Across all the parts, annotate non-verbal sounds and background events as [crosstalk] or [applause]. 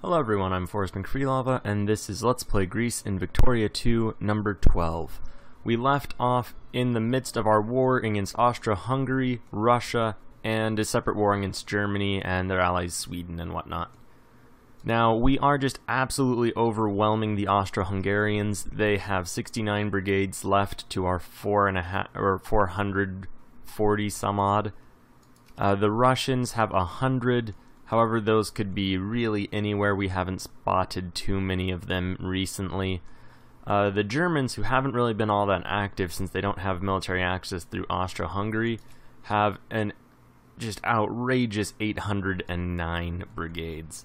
Hello everyone, I'm Forrest McFreelava, and this is Let's Play Greece in Victoria 2, number 12. We left off in the midst of our war against Austria-Hungary, Russia, and a separate war against Germany and their allies Sweden and whatnot. Now, we are just absolutely overwhelming the Austro-Hungarians. They have 69 brigades left to our four and a half or 440 some odd. Uh, the Russians have a hundred However, those could be really anywhere. We haven't spotted too many of them recently. Uh, the Germans, who haven't really been all that active since they don't have military access through Austria-Hungary, have an just outrageous 809 brigades.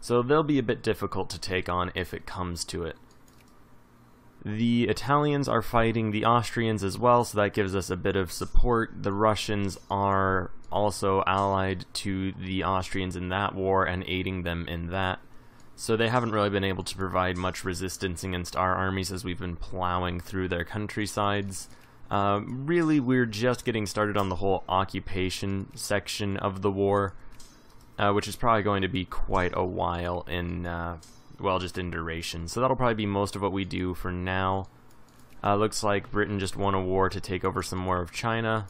So they'll be a bit difficult to take on if it comes to it. The Italians are fighting the Austrians as well, so that gives us a bit of support. The Russians are also allied to the Austrians in that war and aiding them in that. So they haven't really been able to provide much resistance against our armies as we've been plowing through their countrysides. Uh, really, we're just getting started on the whole occupation section of the war, uh, which is probably going to be quite a while in uh, well, just in duration. So that'll probably be most of what we do for now. Uh, looks like Britain just won a war to take over some more of China.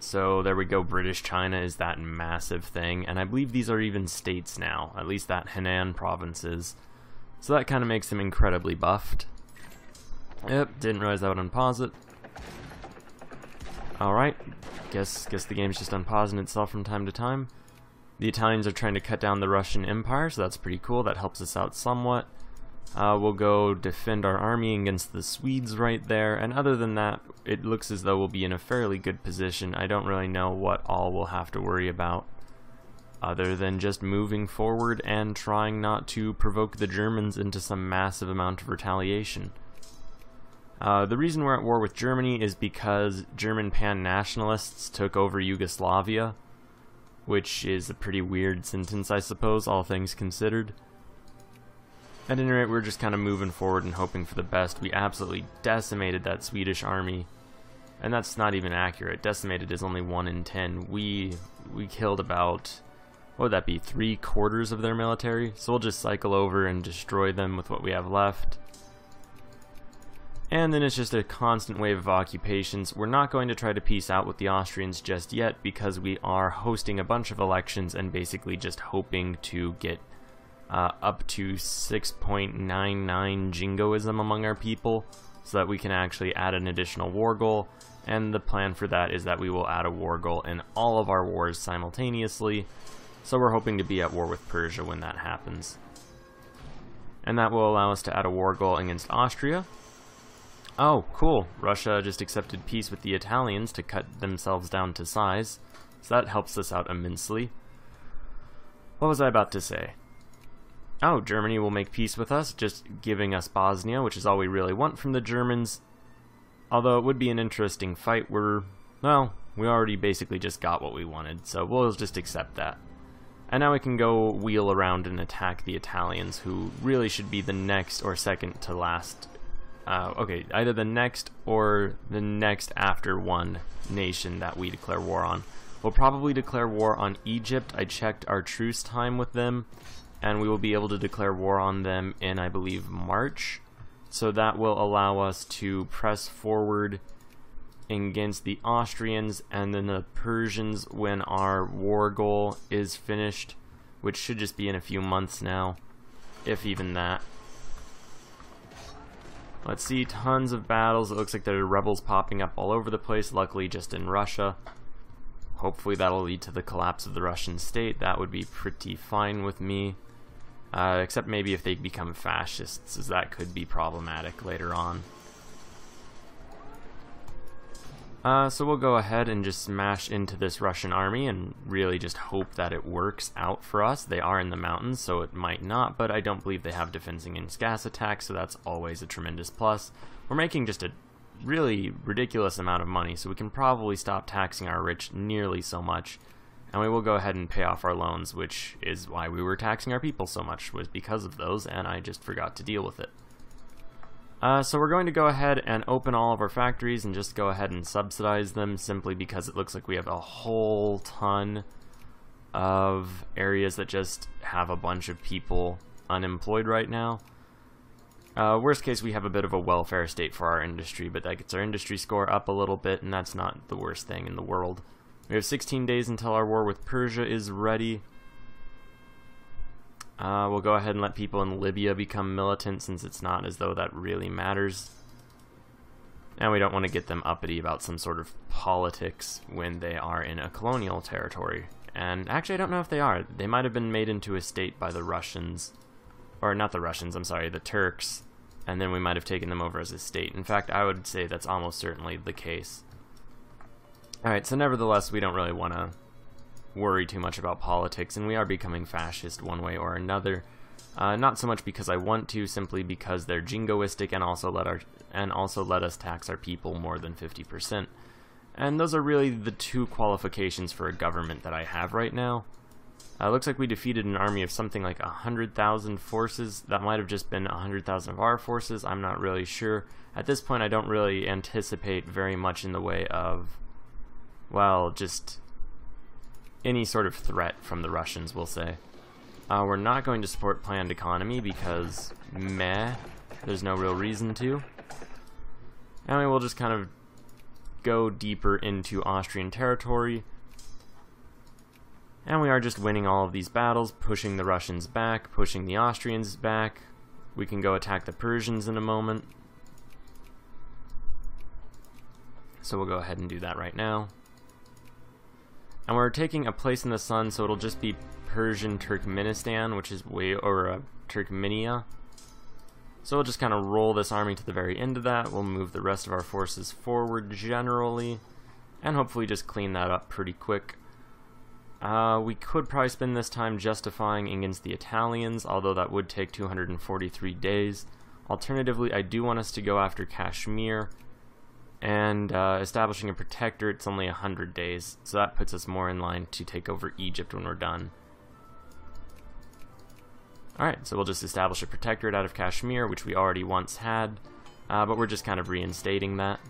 So there we go, British China is that massive thing, and I believe these are even states now, at least that Henan province is. So that kind of makes them incredibly buffed. Yep, didn't realize I would unpause it. Alright, guess guess the game's just unpausing itself from time to time. The Italians are trying to cut down the Russian Empire, so that's pretty cool. That helps us out somewhat. Uh, we'll go defend our army against the Swedes right there, and other than that, it looks as though we'll be in a fairly good position. I don't really know what all we'll have to worry about, other than just moving forward and trying not to provoke the Germans into some massive amount of retaliation. Uh, the reason we're at war with Germany is because German pan-nationalists took over Yugoslavia, which is a pretty weird sentence, I suppose, all things considered. At any rate, we're just kind of moving forward and hoping for the best. We absolutely decimated that Swedish army, and that's not even accurate. Decimated is only 1 in 10. We, we killed about, what would that be, three quarters of their military? So we'll just cycle over and destroy them with what we have left. And then it's just a constant wave of occupations. We're not going to try to peace out with the Austrians just yet because we are hosting a bunch of elections and basically just hoping to get uh, up to 6.99 jingoism among our people so that we can actually add an additional war goal. And the plan for that is that we will add a war goal in all of our wars simultaneously. So we're hoping to be at war with Persia when that happens. And that will allow us to add a war goal against Austria, Oh, cool. Russia just accepted peace with the Italians to cut themselves down to size, so that helps us out immensely. What was I about to say? Oh, Germany will make peace with us, just giving us Bosnia, which is all we really want from the Germans. Although it would be an interesting fight, we're, well, we already basically just got what we wanted, so we'll just accept that. And now we can go wheel around and attack the Italians, who really should be the next or second to last uh, okay, either the next or the next after one nation that we declare war on. We'll probably declare war on Egypt. I checked our truce time with them, and we will be able to declare war on them in, I believe, March. So that will allow us to press forward against the Austrians and then the Persians when our war goal is finished, which should just be in a few months now, if even that. Let's see, tons of battles. It looks like there are rebels popping up all over the place, luckily just in Russia. Hopefully that'll lead to the collapse of the Russian state. That would be pretty fine with me. Uh, except maybe if they become fascists, as that could be problematic later on. Uh, so we'll go ahead and just smash into this Russian army and really just hope that it works out for us. They are in the mountains, so it might not, but I don't believe they have defense against gas attacks, so that's always a tremendous plus. We're making just a really ridiculous amount of money, so we can probably stop taxing our rich nearly so much. And we will go ahead and pay off our loans, which is why we were taxing our people so much, was because of those, and I just forgot to deal with it. Uh, so we're going to go ahead and open all of our factories and just go ahead and subsidize them simply because it looks like we have a whole ton of areas that just have a bunch of people unemployed right now. Uh, worst case, we have a bit of a welfare state for our industry, but that gets our industry score up a little bit, and that's not the worst thing in the world. We have 16 days until our war with Persia is ready. Uh, we'll go ahead and let people in Libya become militant since it's not as though that really matters. And we don't want to get them uppity about some sort of politics when they are in a colonial territory. And actually, I don't know if they are. They might have been made into a state by the Russians. Or not the Russians, I'm sorry, the Turks. And then we might have taken them over as a state. In fact, I would say that's almost certainly the case. Alright, so nevertheless, we don't really want to worry too much about politics, and we are becoming fascist one way or another. Uh, not so much because I want to, simply because they're jingoistic and also let our and also let us tax our people more than 50%. And those are really the two qualifications for a government that I have right now. Uh, looks like we defeated an army of something like 100,000 forces. That might have just been 100,000 of our forces. I'm not really sure. At this point, I don't really anticipate very much in the way of, well, just any sort of threat from the Russians, we'll say. Uh, we're not going to support planned economy because meh, there's no real reason to. And we will just kind of go deeper into Austrian territory. And we are just winning all of these battles, pushing the Russians back, pushing the Austrians back. We can go attack the Persians in a moment. So we'll go ahead and do that right now. And we're taking a place in the sun, so it'll just be Persian Turkmenistan, which is way, or uh, Turkmenia. So we'll just kind of roll this army to the very end of that. We'll move the rest of our forces forward generally, and hopefully just clean that up pretty quick. Uh, we could probably spend this time justifying against the Italians, although that would take 243 days. Alternatively, I do want us to go after Kashmir, and uh, establishing a protectorate, it's only 100 days, so that puts us more in line to take over Egypt when we're done. Alright, so we'll just establish a protectorate out of Kashmir, which we already once had, uh, but we're just kind of reinstating that,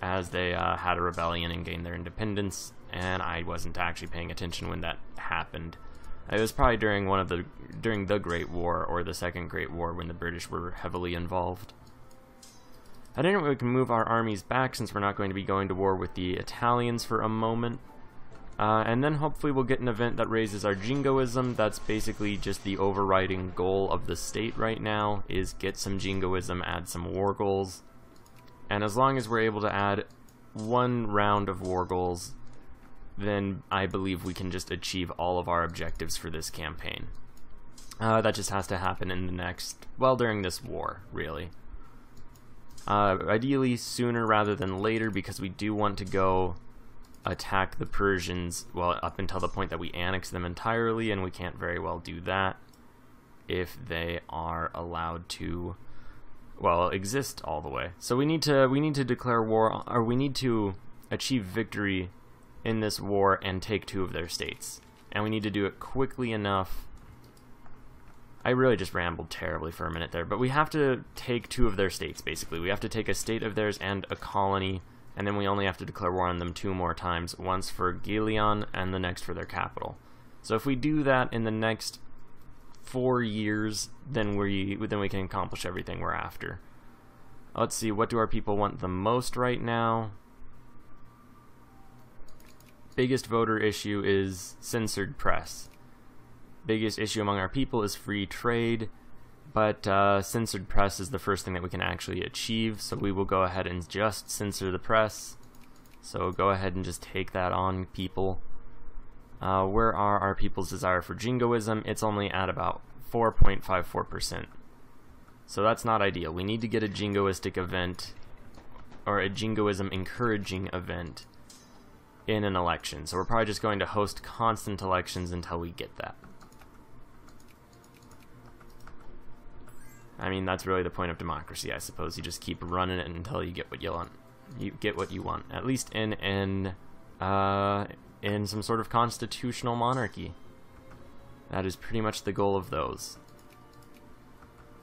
as they uh, had a rebellion and gained their independence, and I wasn't actually paying attention when that happened. It was probably during one of the during the Great War or the Second Great War when the British were heavily involved. I think we can move our armies back since we're not going to be going to war with the Italians for a moment. Uh, and then hopefully we'll get an event that raises our jingoism. That's basically just the overriding goal of the state right now, is get some jingoism, add some war goals. And as long as we're able to add one round of war goals, then I believe we can just achieve all of our objectives for this campaign. Uh, that just has to happen in the next, well, during this war, really. Uh, ideally sooner rather than later because we do want to go attack the Persians, well, up until the point that we annex them entirely, and we can't very well do that if they are allowed to, well, exist all the way. So we need to we need to declare war, or we need to achieve victory in this war and take two of their states, and we need to do it quickly enough I really just rambled terribly for a minute there, but we have to take two of their states, basically. We have to take a state of theirs and a colony, and then we only have to declare war on them two more times, once for Gilian and the next for their capital. So if we do that in the next four years, then we then we can accomplish everything we're after. Let's see, what do our people want the most right now? Biggest voter issue is censored press biggest issue among our people is free trade, but uh, censored press is the first thing that we can actually achieve, so we will go ahead and just censor the press. So go ahead and just take that on, people. Uh, where are our people's desire for jingoism? It's only at about 4.54%. So that's not ideal. We need to get a jingoistic event, or a jingoism encouraging event, in an election. So we're probably just going to host constant elections until we get that. I mean, that's really the point of democracy, I suppose. You just keep running it until you get what you want. You get what you want, at least in in uh, in some sort of constitutional monarchy. That is pretty much the goal of those.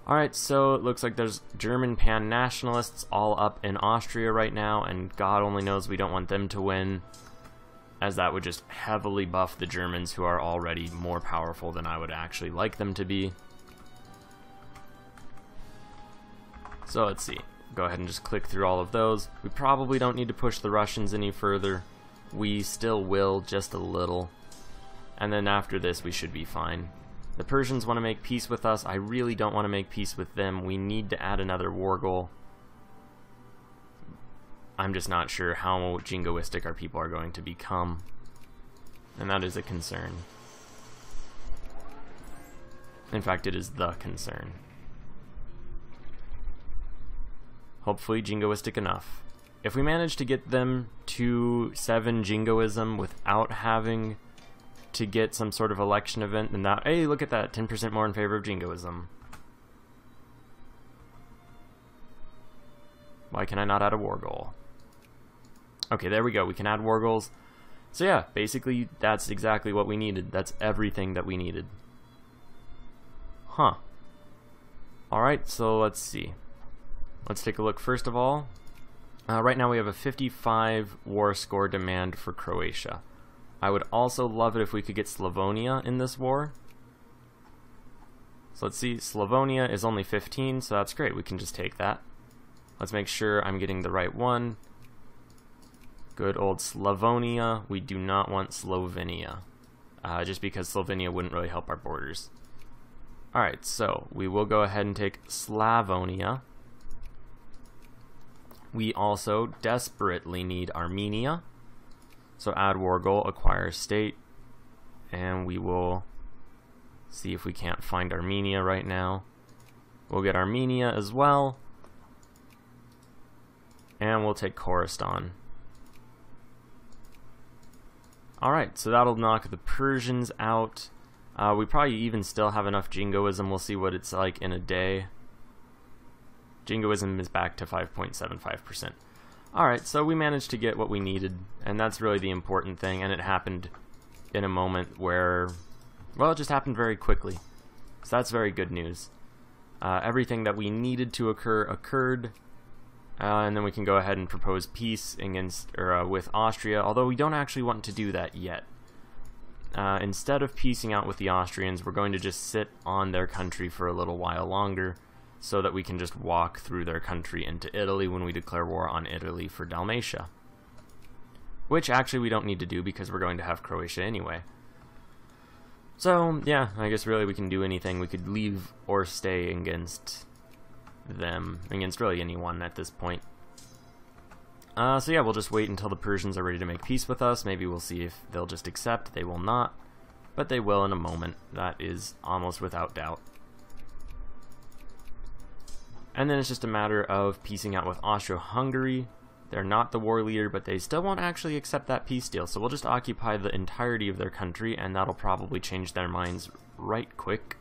Alright, so it looks like there's German pan-nationalists all up in Austria right now, and God only knows we don't want them to win. as that would just heavily buff the Germans who are already more powerful than I would actually like them to be. So let's see. Go ahead and just click through all of those. We probably don't need to push the Russians any further. We still will, just a little. And then after this, we should be fine. The Persians want to make peace with us. I really don't want to make peace with them. We need to add another war goal. I'm just not sure how jingoistic our people are going to become. And that is a concern. In fact, it is the concern. Hopefully jingoistic enough. If we manage to get them to 7 jingoism without having to get some sort of election event, then that, hey, look at that, 10% more in favor of jingoism. Why can I not add a war goal? Okay, there we go. We can add war goals. So yeah, basically that's exactly what we needed. That's everything that we needed. Huh. Alright, so let's see. Let's take a look first of all. Uh, right now we have a 55 war score demand for Croatia. I would also love it if we could get Slavonia in this war. So let's see, Slavonia is only 15, so that's great. We can just take that. Let's make sure I'm getting the right one. Good old Slavonia. We do not want Slovenia. Uh, just because Slovenia wouldn't really help our borders. Alright, so we will go ahead and take Slavonia. We also desperately need Armenia. So add war goal, acquire state, and we will see if we can't find Armenia right now. We'll get Armenia as well, and we'll take Khorasan. Alright, so that'll knock the Persians out. Uh, we probably even still have enough Jingoism. We'll see what it's like in a day. Jingoism is back to 5.75%. Alright, so we managed to get what we needed, and that's really the important thing, and it happened in a moment where, well, it just happened very quickly. So that's very good news. Uh, everything that we needed to occur occurred, uh, and then we can go ahead and propose peace against or uh, with Austria, although we don't actually want to do that yet. Uh, instead of piecing out with the Austrians, we're going to just sit on their country for a little while longer, so that we can just walk through their country into Italy when we declare war on Italy for Dalmatia. Which actually we don't need to do because we're going to have Croatia anyway. So, yeah, I guess really we can do anything. We could leave or stay against them against really anyone at this point. Uh, so yeah, we'll just wait until the Persians are ready to make peace with us. Maybe we'll see if they'll just accept. They will not, but they will in a moment. That is almost without doubt. And then it's just a matter of piecing out with Austro-Hungary. They're not the war leader, but they still won't actually accept that peace deal. So we'll just occupy the entirety of their country, and that'll probably change their minds right quick.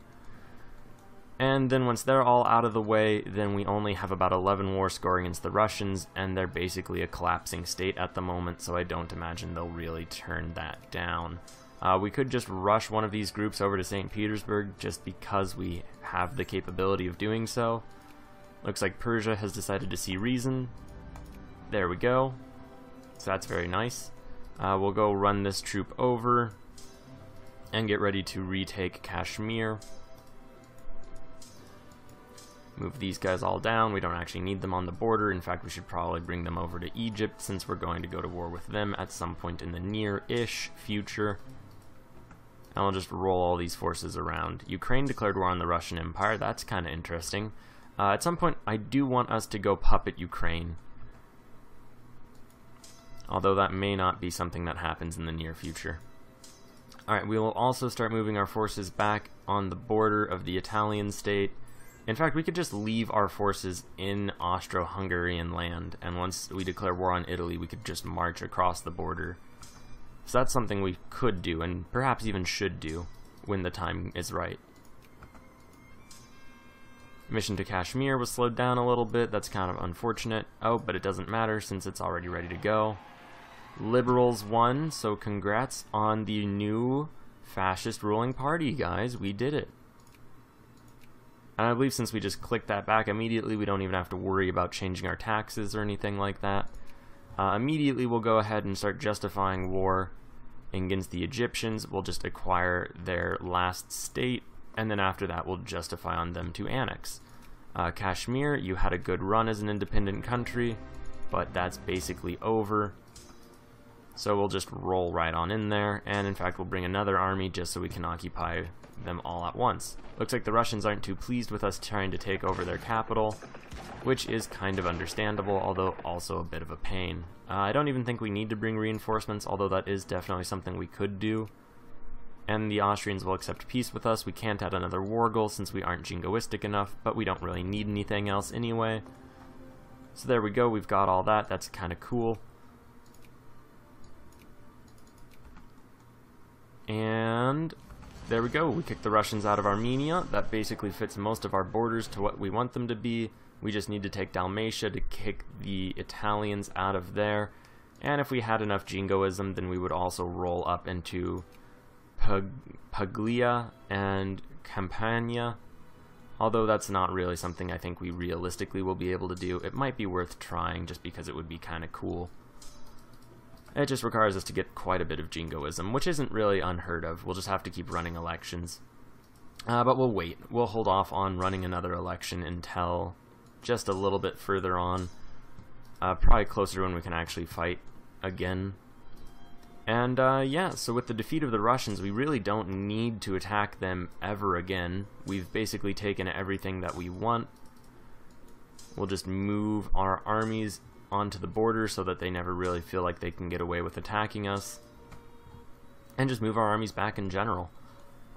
And then once they're all out of the way, then we only have about 11 war score against the Russians, and they're basically a collapsing state at the moment, so I don't imagine they'll really turn that down. Uh, we could just rush one of these groups over to St. Petersburg just because we have the capability of doing so. Looks like Persia has decided to see reason. There we go. So that's very nice. Uh, we'll go run this troop over and get ready to retake Kashmir. Move these guys all down. We don't actually need them on the border. In fact, we should probably bring them over to Egypt since we're going to go to war with them at some point in the near-ish future. And we'll just roll all these forces around. Ukraine declared war on the Russian Empire. That's kind of interesting. Uh, at some point, I do want us to go puppet Ukraine. Although that may not be something that happens in the near future. Alright, we will also start moving our forces back on the border of the Italian state in fact, we could just leave our forces in Austro-Hungarian land, and once we declare war on Italy, we could just march across the border. So that's something we could do, and perhaps even should do, when the time is right. Mission to Kashmir was slowed down a little bit, that's kind of unfortunate. Oh, but it doesn't matter since it's already ready to go. Liberals won, so congrats on the new fascist ruling party, guys. We did it. And I believe since we just click that back immediately, we don't even have to worry about changing our taxes or anything like that. Uh, immediately we'll go ahead and start justifying war Against the Egyptians, we'll just acquire their last state, and then after that, we'll justify on them to annex. Uh, Kashmir, you had a good run as an independent country, but that's basically over. So we'll just roll right on in there, and in fact we'll bring another army just so we can occupy them all at once. Looks like the Russians aren't too pleased with us trying to take over their capital, which is kind of understandable, although also a bit of a pain. Uh, I don't even think we need to bring reinforcements, although that is definitely something we could do. And the Austrians will accept peace with us. We can't add another war goal since we aren't jingoistic enough, but we don't really need anything else anyway. So there we go, we've got all that, that's kind of cool. And there we go, we kicked the Russians out of Armenia. That basically fits most of our borders to what we want them to be. We just need to take Dalmatia to kick the Italians out of there. And if we had enough jingoism, then we would also roll up into Pug Puglia and Campania. Although that's not really something I think we realistically will be able to do. It might be worth trying just because it would be kind of cool. It just requires us to get quite a bit of jingoism, which isn't really unheard of. We'll just have to keep running elections. Uh, but we'll wait. We'll hold off on running another election until just a little bit further on. Uh, probably closer to when we can actually fight again. And uh, yeah, so with the defeat of the Russians, we really don't need to attack them ever again. We've basically taken everything that we want. We'll just move our armies onto the border so that they never really feel like they can get away with attacking us. And just move our armies back in general.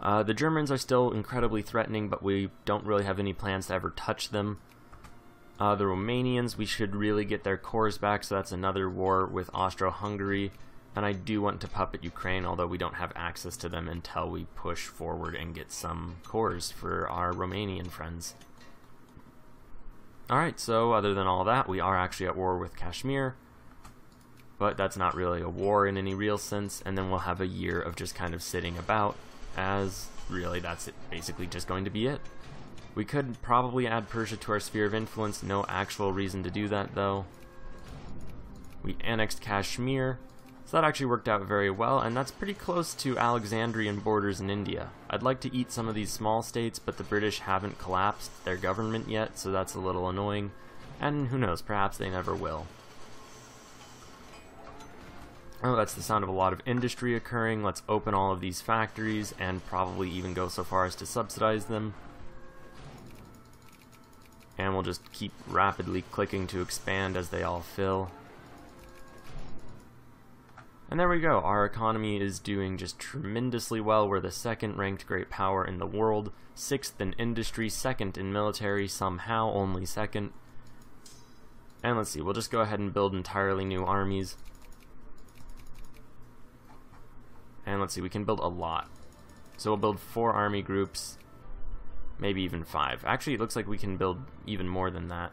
Uh, the Germans are still incredibly threatening, but we don't really have any plans to ever touch them. Uh, the Romanians, we should really get their cores back, so that's another war with Austro-Hungary. And I do want to puppet Ukraine, although we don't have access to them until we push forward and get some cores for our Romanian friends. Alright, so other than all that, we are actually at war with Kashmir. But that's not really a war in any real sense, and then we'll have a year of just kind of sitting about, as really that's it, basically just going to be it. We could probably add Persia to our sphere of influence, no actual reason to do that though. We annexed Kashmir, so that actually worked out very well, and that's pretty close to Alexandrian borders in India. I'd like to eat some of these small states, but the British haven't collapsed their government yet, so that's a little annoying. And who knows, perhaps they never will. Oh, that's the sound of a lot of industry occurring. Let's open all of these factories and probably even go so far as to subsidize them. And we'll just keep rapidly clicking to expand as they all fill. And there we go, our economy is doing just tremendously well. We're the second ranked great power in the world, sixth in industry, second in military, somehow only second. And let's see, we'll just go ahead and build entirely new armies. And let's see, we can build a lot. So we'll build four army groups, maybe even five. Actually, it looks like we can build even more than that.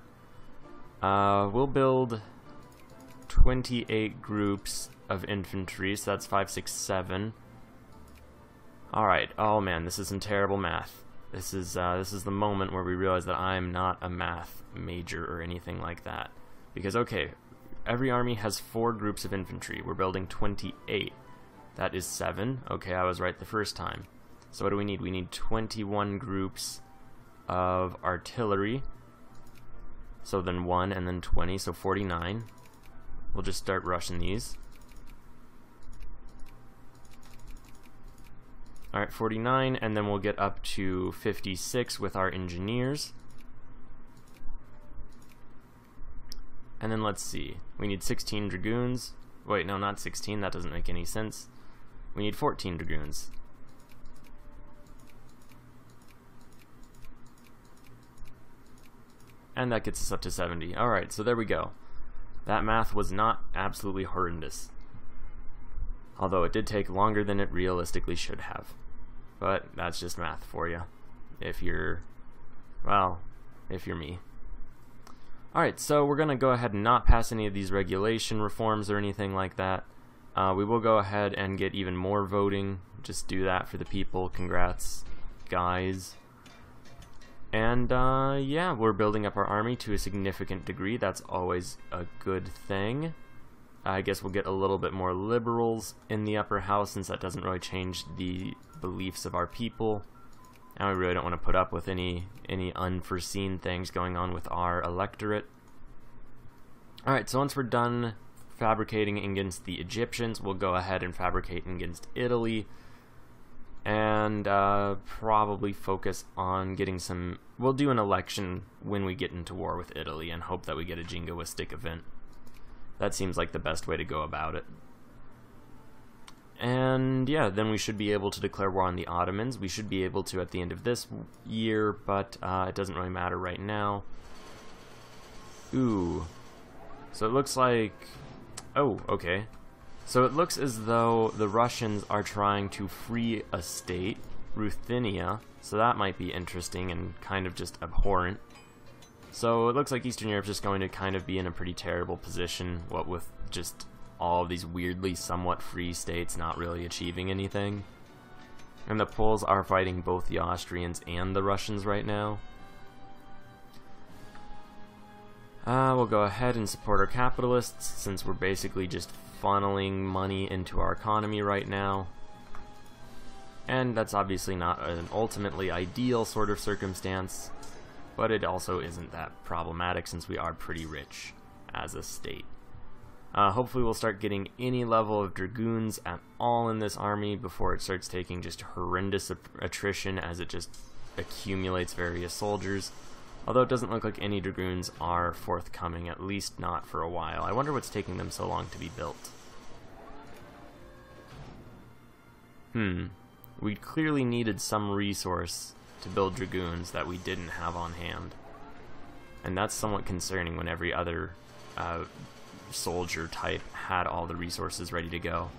Uh, we'll build 28 groups of infantry, so that's 5, 6, 7. Alright, oh man, this is some terrible math. This is, uh, this is the moment where we realize that I'm not a math major or anything like that. Because, okay, every army has four groups of infantry. We're building 28. That is 7. Okay, I was right the first time. So what do we need? We need 21 groups of artillery. So then 1 and then 20, so 49. We'll just start rushing these. Alright, 49, and then we'll get up to 56 with our engineers. And then let's see, we need 16 dragoons. Wait, no, not 16, that doesn't make any sense. We need 14 dragoons. And that gets us up to 70. Alright, so there we go. That math was not absolutely horrendous. Although it did take longer than it realistically should have. But that's just math for you. If you're, well, if you're me. Alright, so we're going to go ahead and not pass any of these regulation reforms or anything like that. Uh, we will go ahead and get even more voting. Just do that for the people. Congrats, guys. And uh, yeah, we're building up our army to a significant degree. That's always a good thing. I guess we'll get a little bit more liberals in the upper house since that doesn't really change the beliefs of our people. And we really don't want to put up with any any unforeseen things going on with our electorate. Alright, so once we're done fabricating against the Egyptians, we'll go ahead and fabricate against Italy. And uh, probably focus on getting some... We'll do an election when we get into war with Italy and hope that we get a jingoistic event. That seems like the best way to go about it. And yeah, then we should be able to declare war on the Ottomans. We should be able to at the end of this year, but uh, it doesn't really matter right now. Ooh. So it looks like... Oh, okay. So it looks as though the Russians are trying to free a state, Ruthenia, so that might be interesting and kind of just abhorrent. So it looks like Eastern Europe's just going to kind of be in a pretty terrible position, what with just all of these weirdly somewhat free states not really achieving anything. And the Poles are fighting both the Austrians and the Russians right now. Uh, we'll go ahead and support our capitalists since we're basically just funneling money into our economy right now. And that's obviously not an ultimately ideal sort of circumstance, but it also isn't that problematic since we are pretty rich as a state. Uh, hopefully we'll start getting any level of dragoons at all in this army before it starts taking just horrendous attrition as it just accumulates various soldiers. Although it doesn't look like any dragoons are forthcoming, at least not for a while. I wonder what's taking them so long to be built. Hmm. We clearly needed some resource to build dragoons that we didn't have on hand. And that's somewhat concerning when every other uh, soldier type had all the resources ready to go.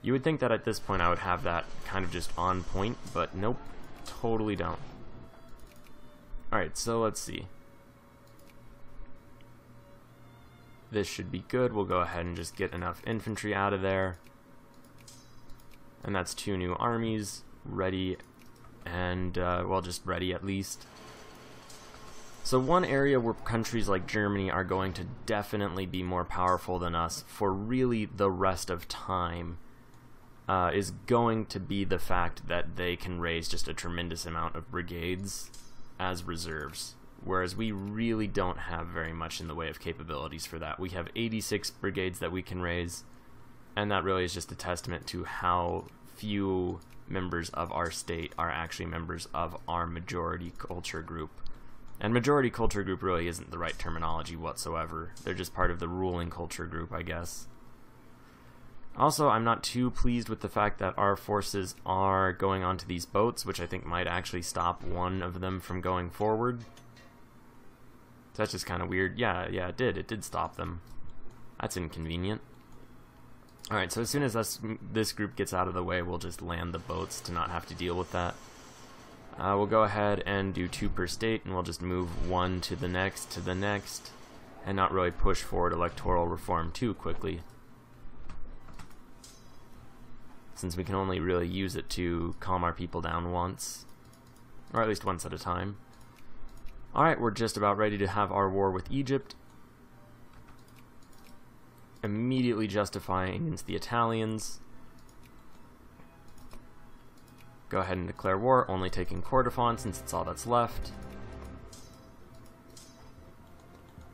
You would think that at this point I would have that kind of just on point, but nope, totally don't. Alright, so let's see. This should be good. We'll go ahead and just get enough infantry out of there. And that's two new armies ready and, uh, well, just ready at least. So one area where countries like Germany are going to definitely be more powerful than us for really the rest of time uh, is going to be the fact that they can raise just a tremendous amount of brigades as reserves, whereas we really don't have very much in the way of capabilities for that. We have 86 brigades that we can raise, and that really is just a testament to how few members of our state are actually members of our majority culture group. And majority culture group really isn't the right terminology whatsoever. They're just part of the ruling culture group, I guess. Also, I'm not too pleased with the fact that our forces are going onto these boats, which I think might actually stop one of them from going forward. That's just kind of weird. Yeah, yeah, it did. It did stop them. That's inconvenient. Alright, so as soon as us, this group gets out of the way, we'll just land the boats to not have to deal with that. Uh, we'll go ahead and do two per state, and we'll just move one to the next, to the next, and not really push forward electoral reform too quickly. Since we can only really use it to calm our people down once, or at least once at a time. Alright, we're just about ready to have our war with Egypt. Immediately justifying against the Italians. Go ahead and declare war, only taking Kordofan since it's all that's left.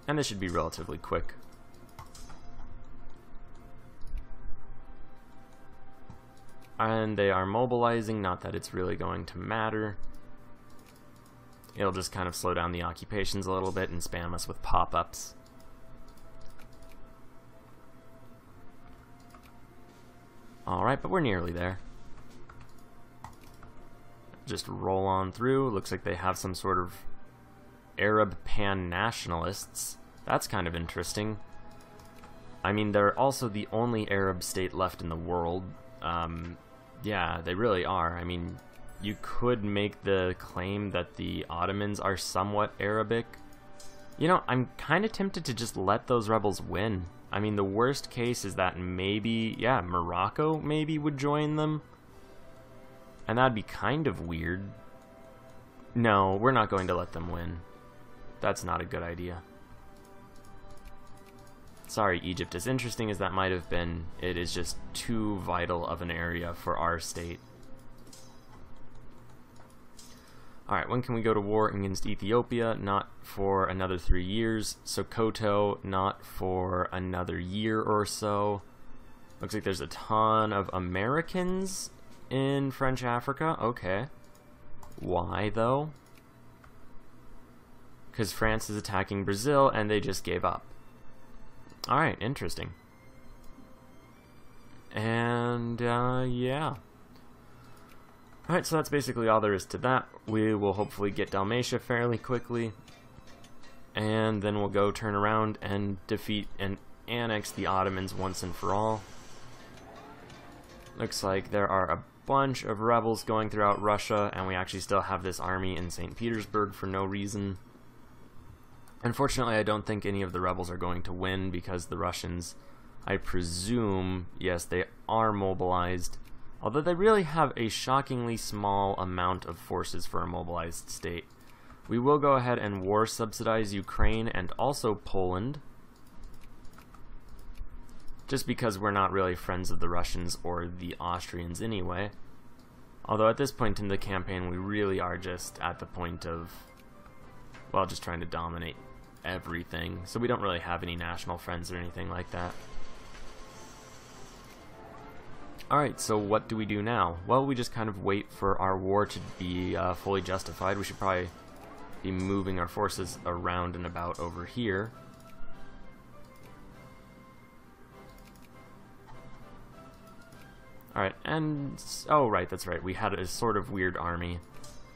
And this should be relatively quick. And they are mobilizing, not that it's really going to matter. It'll just kind of slow down the occupations a little bit and spam us with pop-ups. Alright, but we're nearly there just roll on through. Looks like they have some sort of Arab pan-nationalists. That's kind of interesting. I mean, they're also the only Arab state left in the world. Um, yeah, they really are. I mean, you could make the claim that the Ottomans are somewhat Arabic. You know, I'm kind of tempted to just let those rebels win. I mean, the worst case is that maybe, yeah, Morocco maybe would join them. And that'd be kind of weird. No, we're not going to let them win. That's not a good idea. Sorry, Egypt. As interesting as that might have been, it is just too vital of an area for our state. Alright, when can we go to war against Ethiopia? Not for another three years. Sokoto, not for another year or so. Looks like there's a ton of Americans in French Africa. Okay. Why, though? Because France is attacking Brazil, and they just gave up. Alright, interesting. And, uh, yeah. Alright, so that's basically all there is to that. We will hopefully get Dalmatia fairly quickly. And then we'll go turn around and defeat and annex the Ottomans once and for all. Looks like there are a bunch of rebels going throughout Russia, and we actually still have this army in St. Petersburg for no reason. Unfortunately, I don't think any of the rebels are going to win because the Russians, I presume, yes, they are mobilized, although they really have a shockingly small amount of forces for a mobilized state. We will go ahead and war subsidize Ukraine and also Poland, just because we're not really friends of the Russians or the Austrians anyway. Although at this point in the campaign, we really are just at the point of, well, just trying to dominate everything. So we don't really have any national friends or anything like that. Alright, so what do we do now? Well, we just kind of wait for our war to be uh, fully justified. We should probably be moving our forces around and about over here. Alright, and... Oh, right, that's right. We had a sort of weird army.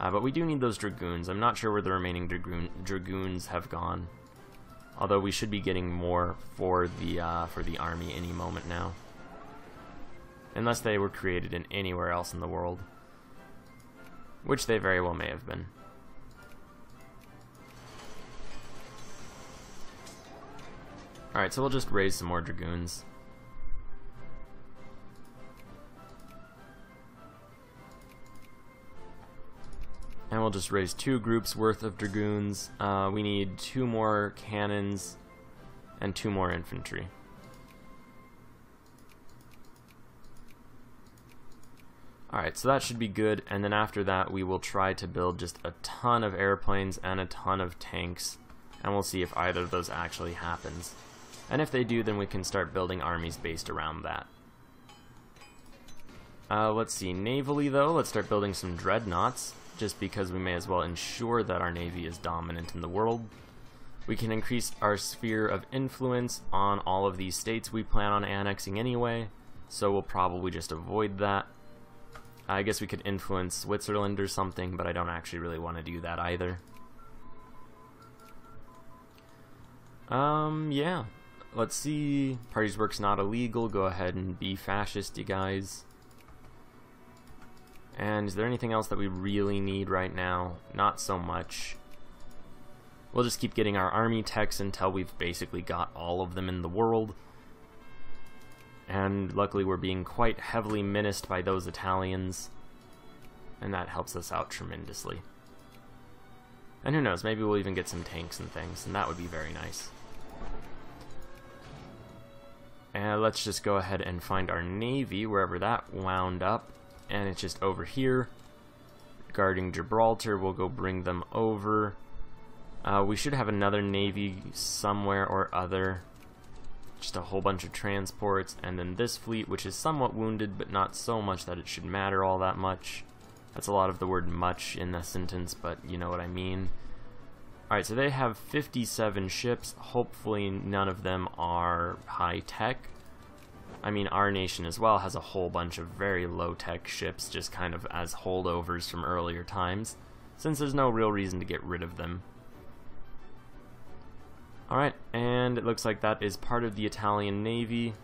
Uh, but we do need those Dragoons. I'm not sure where the remaining Dragoon Dragoons have gone. Although we should be getting more for the, uh, for the army any moment now. Unless they were created in anywhere else in the world. Which they very well may have been. Alright, so we'll just raise some more Dragoons. And we'll just raise two groups worth of dragoons. Uh, we need two more cannons and two more infantry. Alright, so that should be good, and then after that we will try to build just a ton of airplanes and a ton of tanks, and we'll see if either of those actually happens. And if they do, then we can start building armies based around that. Uh, let's see, navally though, let's start building some dreadnoughts just because we may as well ensure that our navy is dominant in the world. We can increase our sphere of influence on all of these states we plan on annexing anyway, so we'll probably just avoid that. I guess we could influence Switzerland or something, but I don't actually really want to do that either. Um, yeah. Let's see. Parties work's not illegal. Go ahead and be fascist, you guys. And is there anything else that we really need right now? Not so much. We'll just keep getting our army techs until we've basically got all of them in the world. And luckily we're being quite heavily menaced by those Italians. And that helps us out tremendously. And who knows, maybe we'll even get some tanks and things, and that would be very nice. And let's just go ahead and find our navy, wherever that wound up and it's just over here guarding Gibraltar. We'll go bring them over. Uh, we should have another navy somewhere or other. Just a whole bunch of transports, and then this fleet, which is somewhat wounded, but not so much that it should matter all that much. That's a lot of the word much in the sentence, but you know what I mean. Alright, so they have 57 ships. Hopefully none of them are high-tech. I mean, our nation as well has a whole bunch of very low-tech ships just kind of as holdovers from earlier times, since there's no real reason to get rid of them. Alright, and it looks like that is part of the Italian Navy.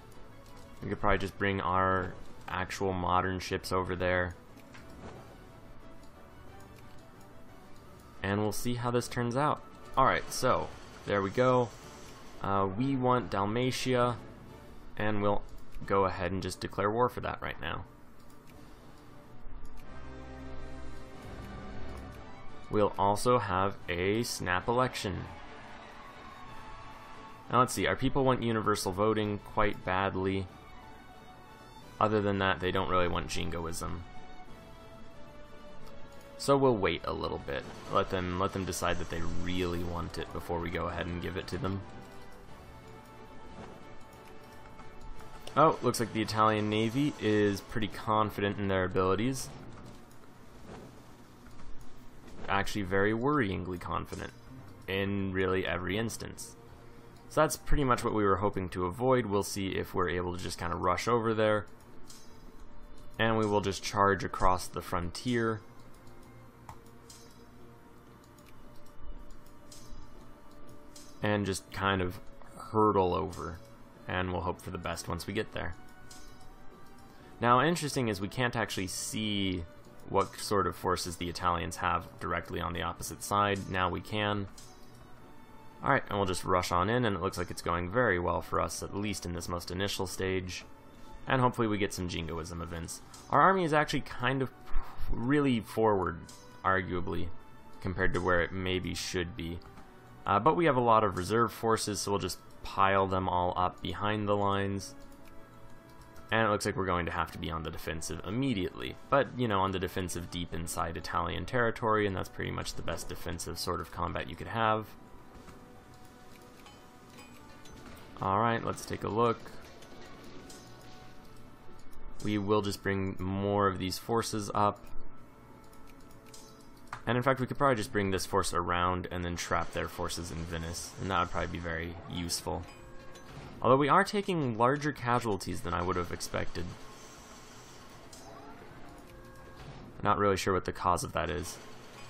We could probably just bring our actual modern ships over there. And we'll see how this turns out. Alright, so, there we go. Uh, we want Dalmatia, and we'll go ahead and just declare war for that right now. We'll also have a snap election. Now let's see, our people want universal voting quite badly. Other than that, they don't really want jingoism. So we'll wait a little bit. Let them let them decide that they really want it before we go ahead and give it to them. Oh, looks like the Italian Navy is pretty confident in their abilities. Actually very worryingly confident in really every instance. So that's pretty much what we were hoping to avoid. We'll see if we're able to just kind of rush over there. And we will just charge across the frontier and just kind of hurdle over and we'll hope for the best once we get there. Now interesting is we can't actually see what sort of forces the Italians have directly on the opposite side. Now we can. Alright, and we'll just rush on in, and it looks like it's going very well for us, at least in this most initial stage. And hopefully we get some jingoism events. Our army is actually kind of really forward, arguably, compared to where it maybe should be. Uh, but we have a lot of reserve forces, so we'll just pile them all up behind the lines. And it looks like we're going to have to be on the defensive immediately. But, you know, on the defensive deep inside Italian territory, and that's pretty much the best defensive sort of combat you could have. Alright, let's take a look. We will just bring more of these forces up. And in fact, we could probably just bring this force around and then trap their forces in Venice, and that would probably be very useful. Although we are taking larger casualties than I would have expected. Not really sure what the cause of that is.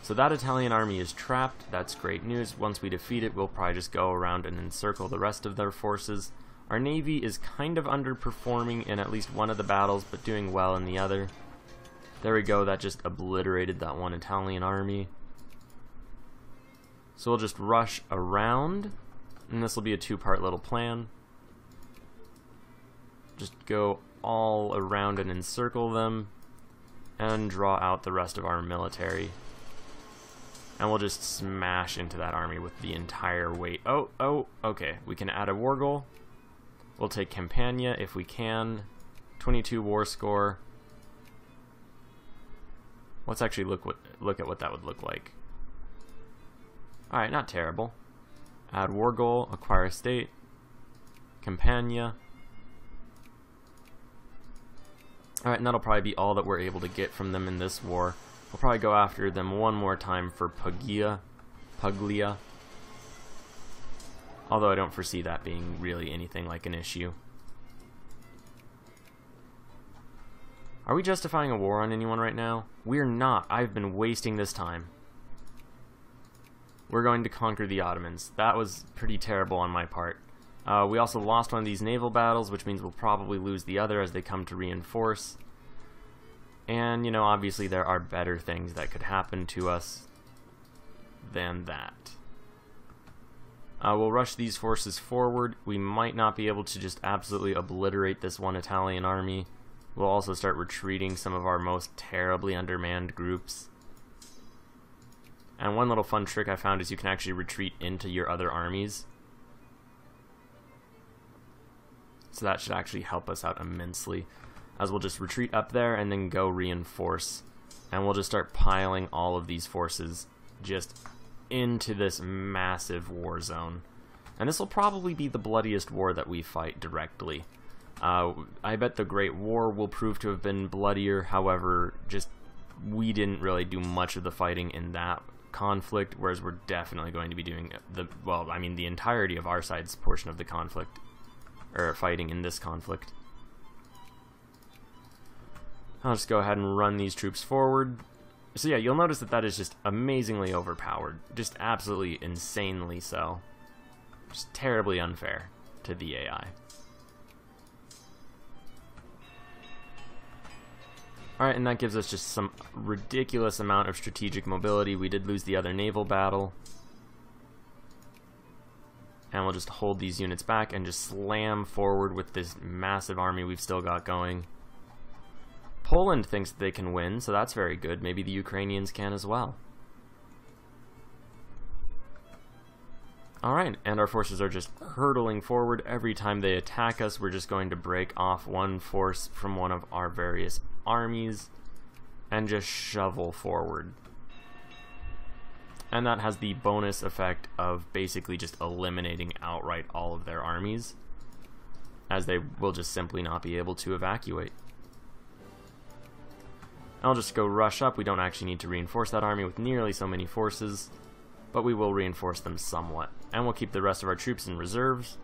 So that Italian army is trapped, that's great news. Once we defeat it, we'll probably just go around and encircle the rest of their forces. Our navy is kind of underperforming in at least one of the battles, but doing well in the other. There we go, that just obliterated that one Italian army. So we'll just rush around, and this will be a two-part little plan. Just go all around and encircle them, and draw out the rest of our military. And we'll just smash into that army with the entire weight. Oh, oh, okay. We can add a war goal. We'll take Campania if we can. 22 war score. Let's actually look what look at what that would look like. Alright, not terrible. Add war goal, acquire state, Campania. Alright, and that'll probably be all that we're able to get from them in this war. We'll probably go after them one more time for Puglia. Puglia. Although I don't foresee that being really anything like an issue. Are we justifying a war on anyone right now? We're not. I've been wasting this time. We're going to conquer the Ottomans. That was pretty terrible on my part. Uh, we also lost one of these naval battles, which means we'll probably lose the other as they come to reinforce. And, you know, obviously there are better things that could happen to us than that. Uh, we'll rush these forces forward. We might not be able to just absolutely obliterate this one Italian army. We'll also start retreating some of our most terribly undermanned groups. And one little fun trick I found is you can actually retreat into your other armies. So that should actually help us out immensely. As we'll just retreat up there and then go reinforce. And we'll just start piling all of these forces just into this massive war zone. And this will probably be the bloodiest war that we fight directly. Uh, I bet the Great War will prove to have been bloodier, however, just we didn't really do much of the fighting in that conflict, whereas we're definitely going to be doing the, well, I mean, the entirety of our side's portion of the conflict, or fighting in this conflict. I'll just go ahead and run these troops forward. So yeah, you'll notice that that is just amazingly overpowered. Just absolutely insanely so. Just terribly unfair to the AI. Alright, and that gives us just some ridiculous amount of strategic mobility. We did lose the other naval battle. And we'll just hold these units back and just slam forward with this massive army we've still got going. Poland thinks they can win, so that's very good. Maybe the Ukrainians can as well. Alright, and our forces are just hurtling forward. Every time they attack us, we're just going to break off one force from one of our various armies and just shovel forward. And that has the bonus effect of basically just eliminating outright all of their armies, as they will just simply not be able to evacuate. I'll just go rush up. We don't actually need to reinforce that army with nearly so many forces, but we will reinforce them somewhat. And we'll keep the rest of our troops in reserves.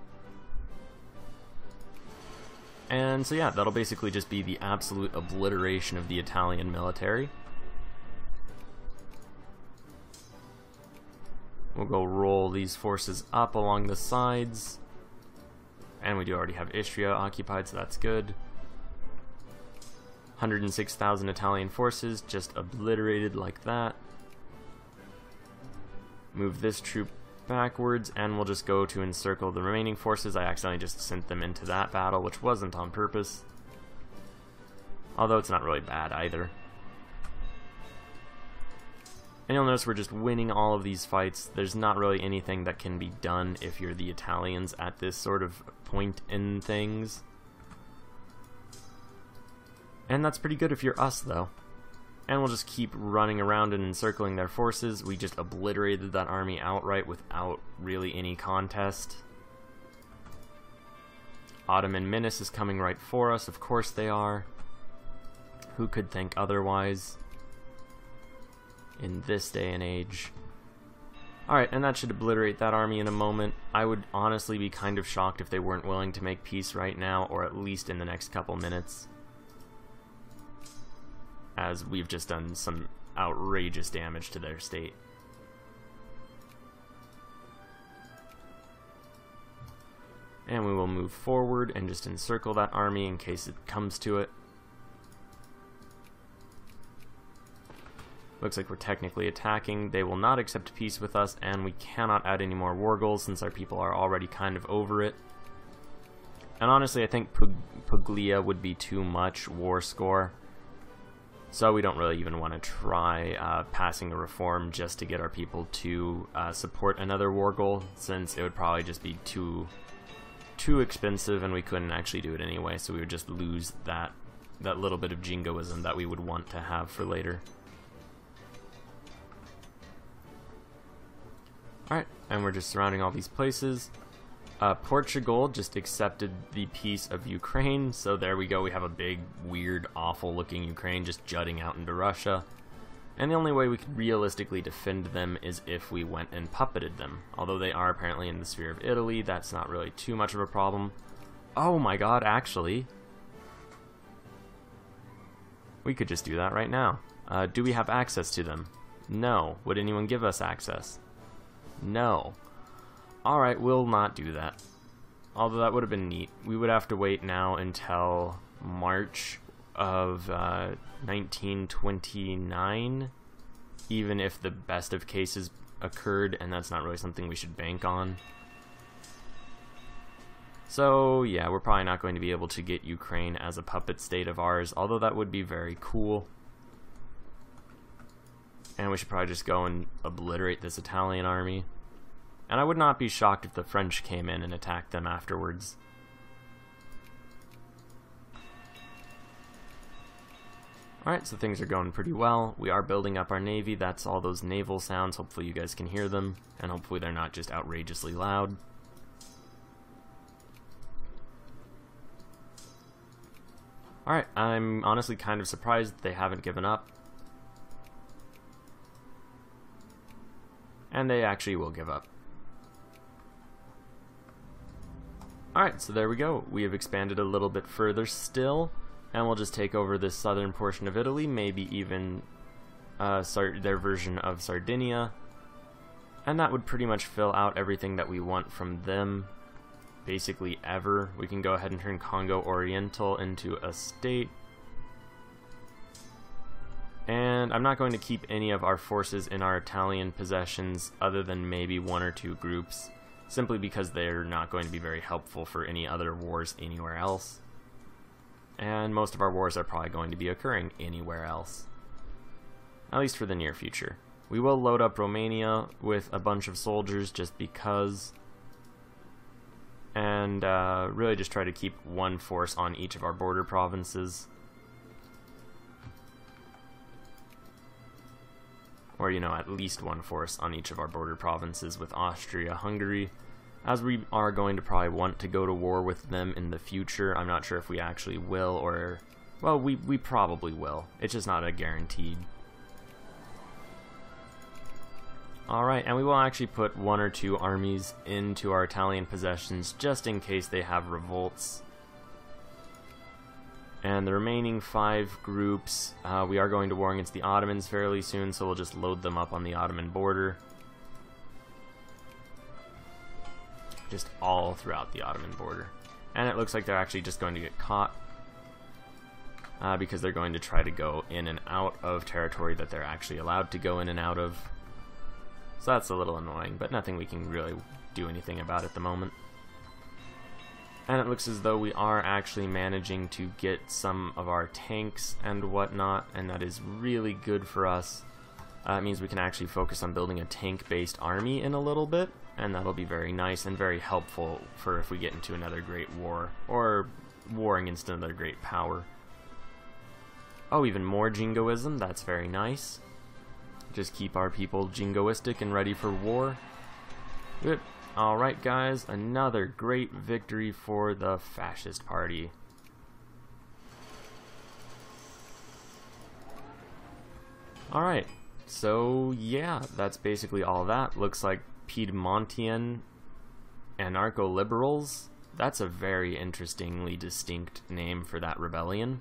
And so yeah, that'll basically just be the absolute obliteration of the Italian military. We'll go roll these forces up along the sides. And we do already have Istria occupied, so that's good. 106,000 Italian forces just obliterated like that. Move this troop backwards, and we'll just go to encircle the remaining forces. I accidentally just sent them into that battle, which wasn't on purpose. Although it's not really bad either. And you'll notice we're just winning all of these fights. There's not really anything that can be done if you're the Italians at this sort of point in things. And that's pretty good if you're us, though. And we'll just keep running around and encircling their forces. We just obliterated that army outright without really any contest. Ottoman menace is coming right for us, of course they are. Who could think otherwise? In this day and age. Alright, and that should obliterate that army in a moment. I would honestly be kind of shocked if they weren't willing to make peace right now, or at least in the next couple minutes as we've just done some outrageous damage to their state. And we will move forward and just encircle that army in case it comes to it. Looks like we're technically attacking. They will not accept peace with us, and we cannot add any more war goals since our people are already kind of over it. And honestly, I think Puglia would be too much war score. So we don't really even want to try uh, passing a reform just to get our people to uh, support another war goal, since it would probably just be too too expensive and we couldn't actually do it anyway, so we would just lose that that little bit of jingoism that we would want to have for later. Alright, and we're just surrounding all these places. Uh, Portugal just accepted the peace of Ukraine, so there we go. We have a big, weird, awful-looking Ukraine just jutting out into Russia. And the only way we could realistically defend them is if we went and puppeted them. Although they are apparently in the sphere of Italy, that's not really too much of a problem. Oh my god, actually. We could just do that right now. Uh, do we have access to them? No. Would anyone give us access? No. Alright, we'll not do that. Although that would have been neat. We would have to wait now until March of uh, 1929, even if the best of cases occurred, and that's not really something we should bank on. So, yeah, we're probably not going to be able to get Ukraine as a puppet state of ours, although that would be very cool. And we should probably just go and obliterate this Italian army. And I would not be shocked if the French came in and attacked them afterwards. Alright, so things are going pretty well. We are building up our navy. That's all those naval sounds. Hopefully you guys can hear them. And hopefully they're not just outrageously loud. Alright, I'm honestly kind of surprised they haven't given up. And they actually will give up. Alright, so there we go. We have expanded a little bit further still, and we'll just take over this southern portion of Italy, maybe even uh, their version of Sardinia. And that would pretty much fill out everything that we want from them, basically ever. We can go ahead and turn Congo Oriental into a state. And I'm not going to keep any of our forces in our Italian possessions other than maybe one or two groups simply because they're not going to be very helpful for any other wars anywhere else. And most of our wars are probably going to be occurring anywhere else. At least for the near future. We will load up Romania with a bunch of soldiers just because. And uh, really just try to keep one force on each of our border provinces. Or, you know, at least one force on each of our border provinces with Austria-Hungary. As we are going to probably want to go to war with them in the future. I'm not sure if we actually will or... Well, we, we probably will. It's just not a guaranteed. Alright, and we will actually put one or two armies into our Italian possessions just in case they have revolts. And the remaining five groups, uh, we are going to war against the Ottomans fairly soon, so we'll just load them up on the Ottoman border. Just all throughout the Ottoman border. And it looks like they're actually just going to get caught uh, because they're going to try to go in and out of territory that they're actually allowed to go in and out of. So that's a little annoying, but nothing we can really do anything about at the moment. And it looks as though we are actually managing to get some of our tanks and whatnot, and that is really good for us. Uh, it means we can actually focus on building a tank-based army in a little bit, and that'll be very nice and very helpful for if we get into another great war, or war against another great power. Oh, even more jingoism, that's very nice. Just keep our people jingoistic and ready for war. Good. Alright guys, another great victory for the fascist party. Alright, so yeah, that's basically all that. Looks like Piedmontian anarcho-liberals. That's a very interestingly distinct name for that rebellion.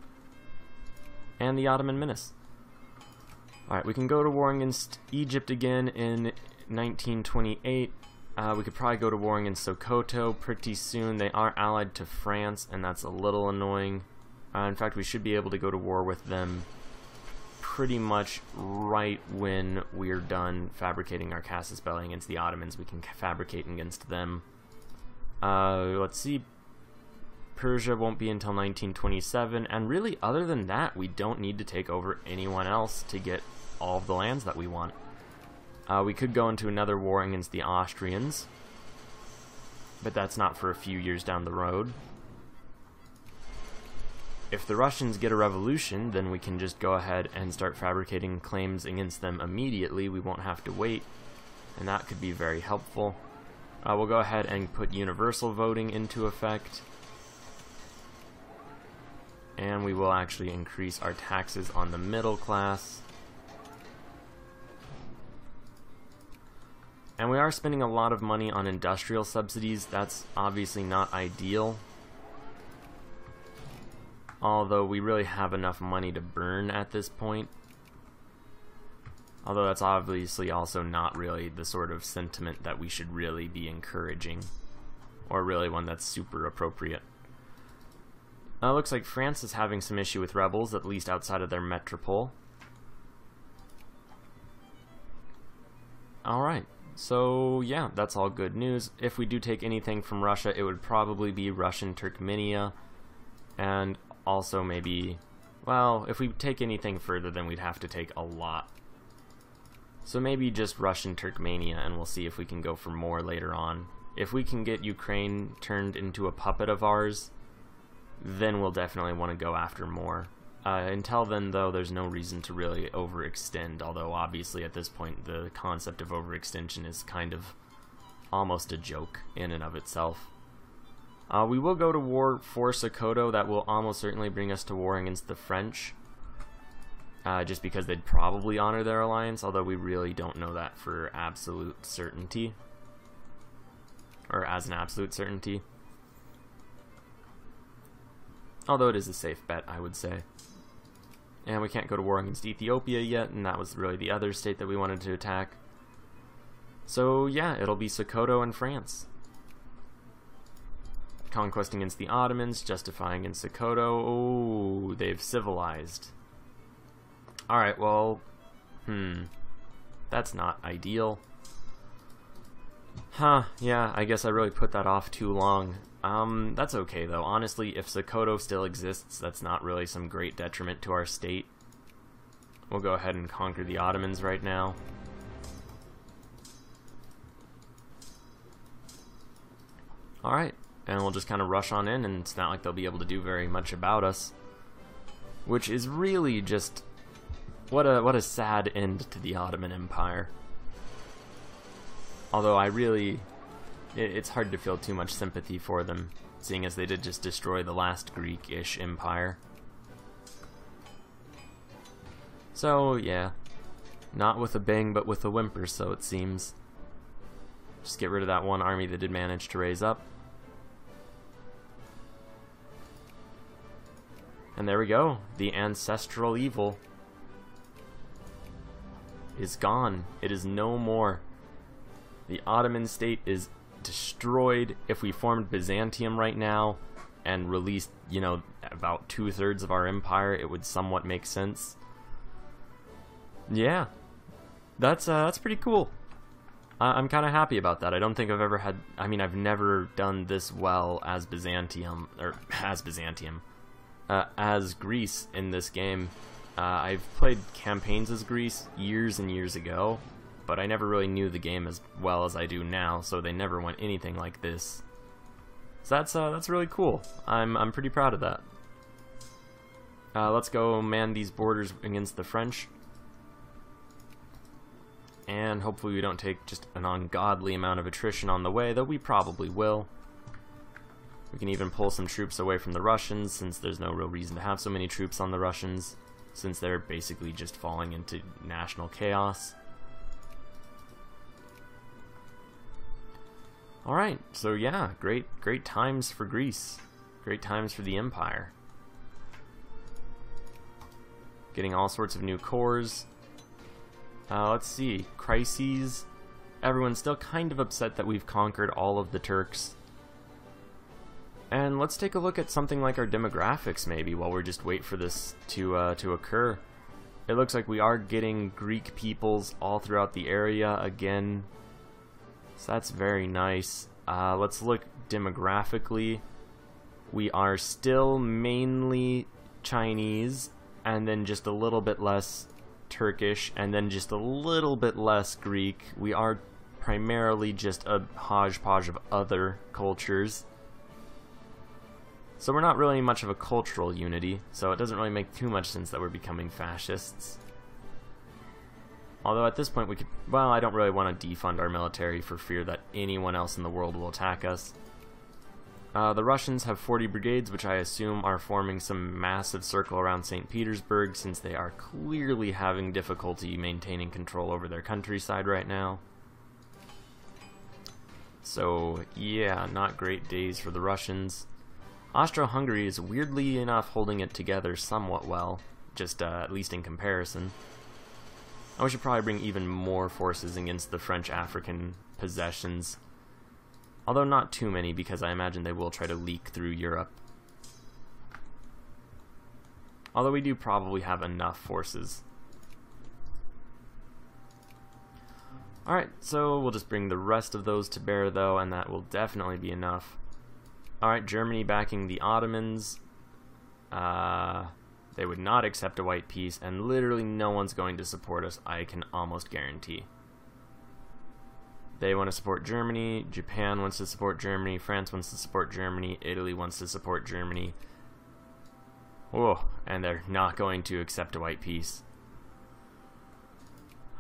And the Ottoman Menace. Alright, we can go to war against Egypt again in 1928. Uh, we could probably go to war against Sokoto pretty soon. They are allied to France, and that's a little annoying. Uh, in fact, we should be able to go to war with them pretty much right when we're done fabricating our casus belli against the Ottomans. We can fabricate against them. Uh, let's see. Persia won't be until 1927, and really, other than that, we don't need to take over anyone else to get all of the lands that we want. Uh, we could go into another war against the Austrians, but that's not for a few years down the road. If the Russians get a revolution, then we can just go ahead and start fabricating claims against them immediately. We won't have to wait, and that could be very helpful. Uh, we'll go ahead and put universal voting into effect and we will actually increase our taxes on the middle class. And we are spending a lot of money on industrial subsidies. That's obviously not ideal. Although we really have enough money to burn at this point. Although that's obviously also not really the sort of sentiment that we should really be encouraging. Or really one that's super appropriate. Uh, looks like France is having some issue with rebels, at least outside of their metropole. Alright, so yeah, that's all good news. If we do take anything from Russia, it would probably be Russian Turkmenia, and also maybe, well, if we take anything further, then we'd have to take a lot. So maybe just Russian Turkmenia, and we'll see if we can go for more later on. If we can get Ukraine turned into a puppet of ours, then we'll definitely want to go after more. Uh, until then, though, there's no reason to really overextend, although obviously at this point the concept of overextension is kind of almost a joke in and of itself. Uh, we will go to war for Sokoto, that will almost certainly bring us to war against the French, uh, just because they'd probably honor their alliance, although we really don't know that for absolute certainty, or as an absolute certainty. Although it is a safe bet, I would say. And we can't go to war against Ethiopia yet, and that was really the other state that we wanted to attack. So yeah, it'll be Sokoto and France. Conquesting against the Ottomans, justifying against Sokoto. Oh, they've civilized. Alright, well, hmm. That's not ideal. Huh, yeah, I guess I really put that off too long. Um, that's okay, though. Honestly, if Sokoto still exists, that's not really some great detriment to our state. We'll go ahead and conquer the Ottomans right now. Alright, and we'll just kind of rush on in, and it's not like they'll be able to do very much about us. Which is really just... What a, what a sad end to the Ottoman Empire. Although I really it, it's hard to feel too much sympathy for them, seeing as they did just destroy the last Greek-ish empire. So, yeah. Not with a bang, but with a whimper, so it seems. Just get rid of that one army that did manage to raise up. And there we go. The ancestral evil is gone. It is no more. The Ottoman state is destroyed. If we formed Byzantium right now and released, you know, about two-thirds of our empire, it would somewhat make sense. Yeah. That's, uh, that's pretty cool. I'm kind of happy about that. I don't think I've ever had... I mean, I've never done this well as Byzantium, or [clears throat] as Byzantium, uh, as Greece in this game. Uh, I've played campaigns as Greece years and years ago, but I never really knew the game as well as I do now, so they never went anything like this. So that's uh, that's really cool. I'm I'm pretty proud of that. Uh, let's go man these borders against the French. And hopefully we don't take just an ungodly amount of attrition on the way, though we probably will. We can even pull some troops away from the Russians, since there's no real reason to have so many troops on the Russians, since they're basically just falling into national chaos. Alright, so yeah, great great times for Greece. Great times for the Empire. Getting all sorts of new cores. Uh, let's see, crises. Everyone's still kind of upset that we've conquered all of the Turks. And let's take a look at something like our demographics maybe while we just wait for this to, uh, to occur. It looks like we are getting Greek peoples all throughout the area again. So that's very nice. Uh, let's look demographically. We are still mainly Chinese and then just a little bit less Turkish, and then just a little bit less Greek. We are primarily just a hodgepodge of other cultures. So we're not really much of a cultural unity, so it doesn't really make too much sense that we're becoming fascists. Although at this point we could, well, I don't really want to defund our military for fear that anyone else in the world will attack us. Uh, the Russians have 40 brigades, which I assume are forming some massive circle around St. Petersburg, since they are clearly having difficulty maintaining control over their countryside right now. So, yeah, not great days for the Russians. Austro-Hungary is weirdly enough holding it together somewhat well, just uh, at least in comparison. And we should probably bring even more forces against the French African possessions Although not too many, because I imagine they will try to leak through Europe. Although we do probably have enough forces. Alright, so we'll just bring the rest of those to bear, though, and that will definitely be enough. Alright, Germany backing the Ottomans. Uh, they would not accept a white peace, and literally no one's going to support us, I can almost guarantee. They want to support Germany, Japan wants to support Germany, France wants to support Germany, Italy wants to support Germany. Oh, and they're not going to accept a white peace.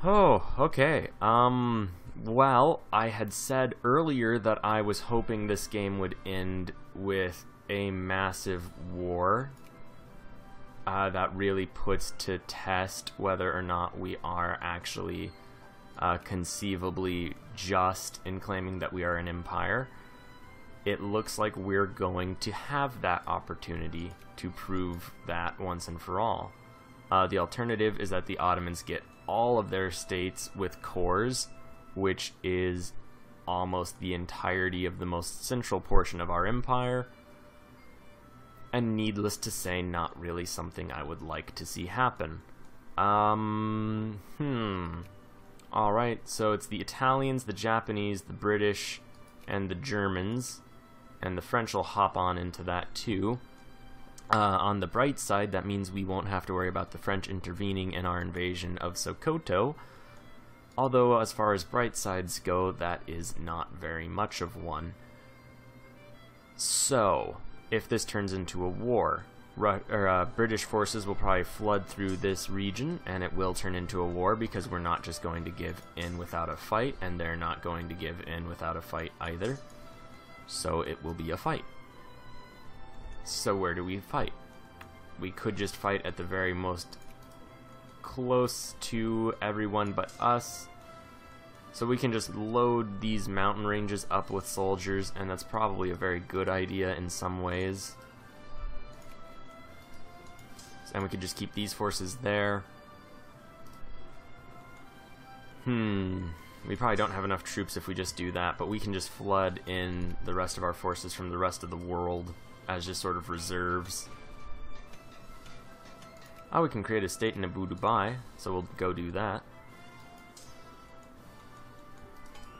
Oh, okay. Um, well, I had said earlier that I was hoping this game would end with a massive war uh, that really puts to test whether or not we are actually uh, conceivably just in claiming that we are an empire, it looks like we're going to have that opportunity to prove that once and for all. Uh, the alternative is that the Ottomans get all of their states with cores, which is almost the entirety of the most central portion of our empire. And needless to say, not really something I would like to see happen. Um, hmm. Alright, so it's the Italians, the Japanese, the British, and the Germans. And the French will hop on into that too. Uh, on the bright side, that means we won't have to worry about the French intervening in our invasion of Sokoto. Although, as far as bright sides go, that is not very much of one. So, if this turns into a war, Ru or, uh, British forces will probably flood through this region, and it will turn into a war because we're not just going to give in without a fight, and they're not going to give in without a fight either. So it will be a fight. So where do we fight? We could just fight at the very most close to everyone but us. So we can just load these mountain ranges up with soldiers, and that's probably a very good idea in some ways. And we could just keep these forces there. Hmm. We probably don't have enough troops if we just do that, but we can just flood in the rest of our forces from the rest of the world as just sort of reserves. Oh, we can create a state in Abu Dubai, so we'll go do that.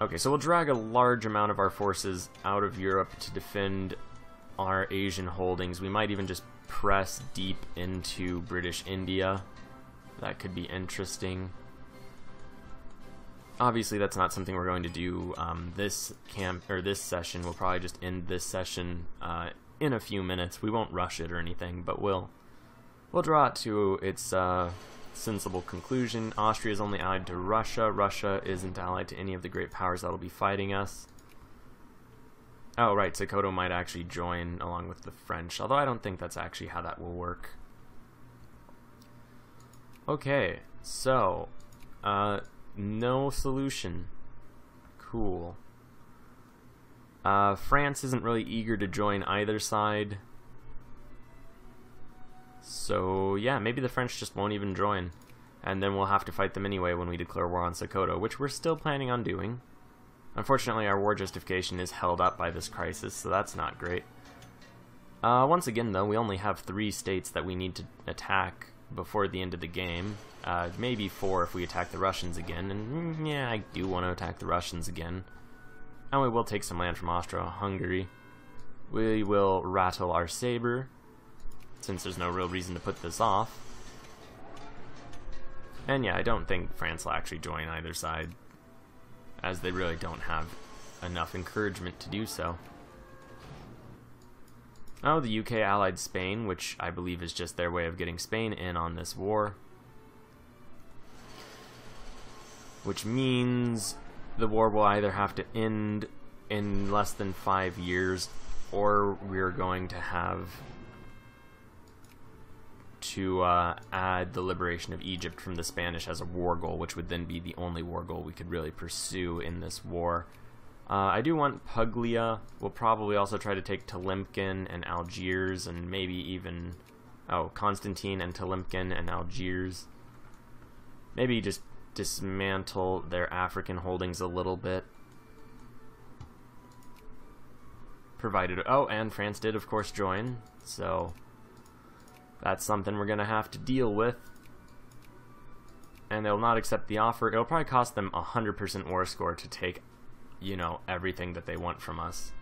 Okay, so we'll drag a large amount of our forces out of Europe to defend our Asian holdings. We might even just press deep into British India. That could be interesting. Obviously, that's not something we're going to do um, this camp or this session. We'll probably just end this session uh, in a few minutes. We won't rush it or anything, but we'll we'll draw it to its uh, sensible conclusion. Austria is only allied to Russia. Russia isn't allied to any of the great powers that'll be fighting us. Oh, right, Sokoto might actually join along with the French, although I don't think that's actually how that will work. Okay, so, uh, no solution. Cool. Uh, France isn't really eager to join either side. So, yeah, maybe the French just won't even join. And then we'll have to fight them anyway when we declare war on Sokoto, which we're still planning on doing. Unfortunately, our war justification is held up by this crisis, so that's not great. Uh, once again, though, we only have three states that we need to attack before the end of the game. Uh, maybe four if we attack the Russians again, and mm, yeah, I do want to attack the Russians again. And we will take some land from Austria-Hungary. We will rattle our saber, since there's no real reason to put this off. And yeah, I don't think France will actually join either side as they really don't have enough encouragement to do so. Oh, the UK allied Spain, which I believe is just their way of getting Spain in on this war. Which means the war will either have to end in less than five years, or we're going to have to uh, add the liberation of Egypt from the Spanish as a war goal, which would then be the only war goal we could really pursue in this war. Uh, I do want Puglia. We'll probably also try to take Tlemcen and Algiers, and maybe even, oh, Constantine and Tlemcen and Algiers. Maybe just dismantle their African holdings a little bit. Provided, oh, and France did, of course, join, so that's something we're going to have to deal with. And they'll not accept the offer. It'll probably cost them a 100% war score to take, you know, everything that they want from us.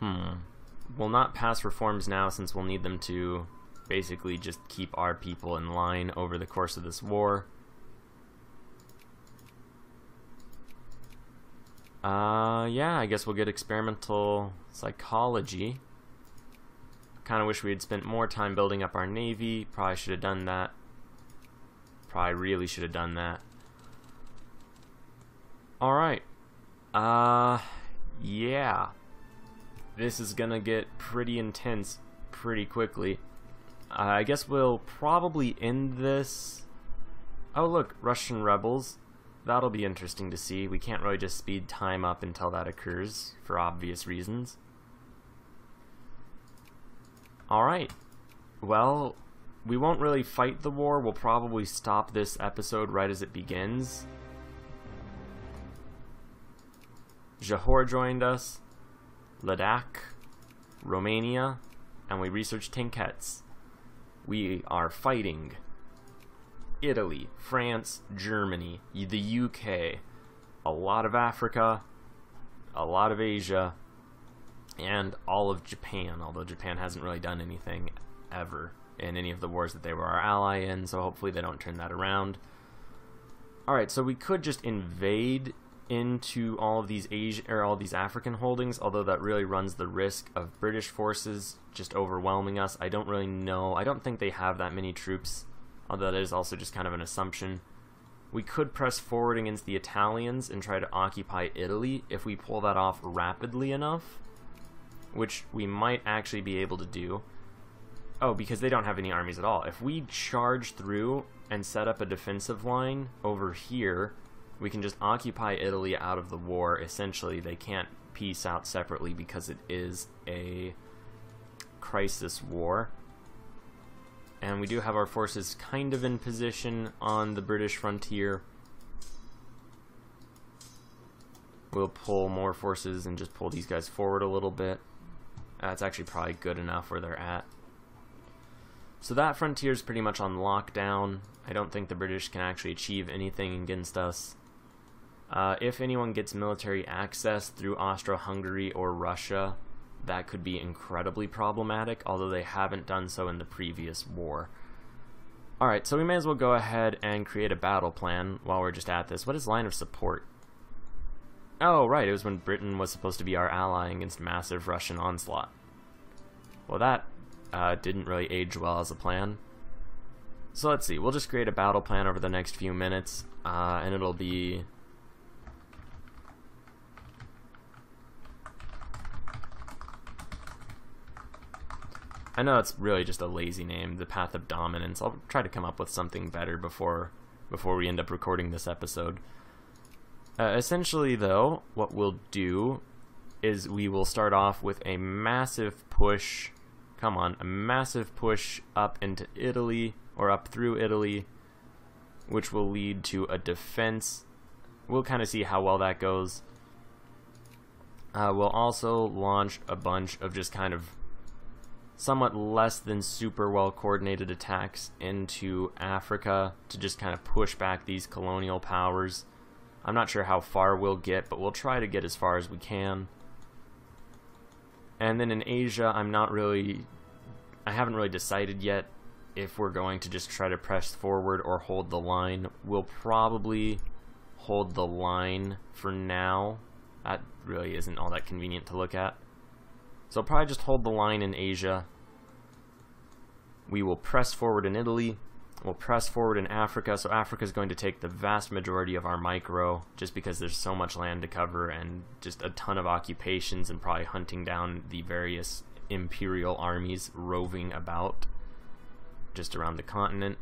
Hmm. We'll not pass reforms now since we'll need them to basically just keep our people in line over the course of this war. Uh, yeah, I guess we'll get experimental psychology. Kind of wish we had spent more time building up our navy. Probably should have done that. Probably really should have done that. Alright. Uh, yeah. This is gonna get pretty intense pretty quickly. Uh, I guess we'll probably end this... Oh look, Russian rebels. That'll be interesting to see. We can't really just speed time up until that occurs, for obvious reasons. Alright. Well, we won't really fight the war. We'll probably stop this episode right as it begins. Johor joined us, Ladakh, Romania, and we researched Tankettes. We are fighting Italy, France, Germany, the UK, a lot of Africa, a lot of Asia, and all of Japan, although Japan hasn't really done anything ever in any of the wars that they were our ally in, so hopefully they don't turn that around. Alright, so we could just invade into all of these Asian or all these African holdings, although that really runs the risk of British forces just overwhelming us. I don't really know. I don't think they have that many troops, although that is also just kind of an assumption. We could press forward against the Italians and try to occupy Italy if we pull that off rapidly enough, which we might actually be able to do. Oh, because they don't have any armies at all. If we charge through and set up a defensive line over here, we can just occupy Italy out of the war. Essentially, they can't peace out separately because it is a crisis war. And we do have our forces kind of in position on the British frontier. We'll pull more forces and just pull these guys forward a little bit. That's actually probably good enough where they're at. So that frontier is pretty much on lockdown. I don't think the British can actually achieve anything against us. Uh, if anyone gets military access through Austro-Hungary or Russia, that could be incredibly problematic, although they haven't done so in the previous war. Alright, so we may as well go ahead and create a battle plan while we're just at this. What is line of support? Oh, right, it was when Britain was supposed to be our ally against massive Russian onslaught. Well, that uh, didn't really age well as a plan. So let's see, we'll just create a battle plan over the next few minutes, uh, and it'll be... I know it's really just a lazy name, The Path of Dominance. I'll try to come up with something better before before we end up recording this episode. Uh, essentially, though, what we'll do is we will start off with a massive push come on, a massive push up into Italy, or up through Italy, which will lead to a defense. We'll kind of see how well that goes. Uh, we'll also launch a bunch of just kind of somewhat less than super well coordinated attacks into Africa to just kind of push back these colonial powers. I'm not sure how far we'll get, but we'll try to get as far as we can. And then in Asia, I'm not really, I haven't really decided yet if we're going to just try to press forward or hold the line. We'll probably hold the line for now. That really isn't all that convenient to look at. So I'll probably just hold the line in Asia. We will press forward in Italy. We'll press forward in Africa. So Africa is going to take the vast majority of our micro just because there's so much land to cover and just a ton of occupations and probably hunting down the various imperial armies roving about just around the continent.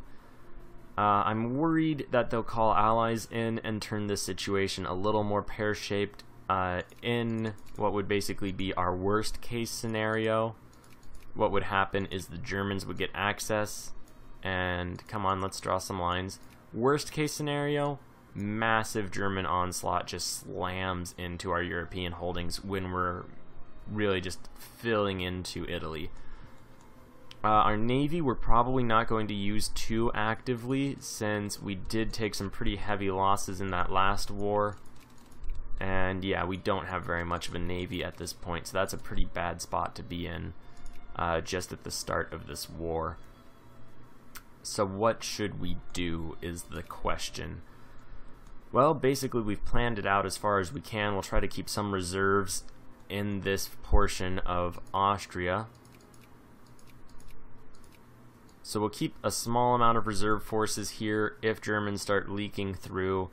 Uh, I'm worried that they'll call allies in and turn this situation a little more pear-shaped uh, in what would basically be our worst case scenario, what would happen is the Germans would get access, and come on, let's draw some lines. Worst case scenario, massive German onslaught just slams into our European holdings when we're really just filling into Italy. Uh, our Navy we're probably not going to use too actively since we did take some pretty heavy losses in that last war. And yeah, we don't have very much of a navy at this point, so that's a pretty bad spot to be in uh, just at the start of this war. So what should we do is the question. Well, basically we've planned it out as far as we can. We'll try to keep some reserves in this portion of Austria. So we'll keep a small amount of reserve forces here if Germans start leaking through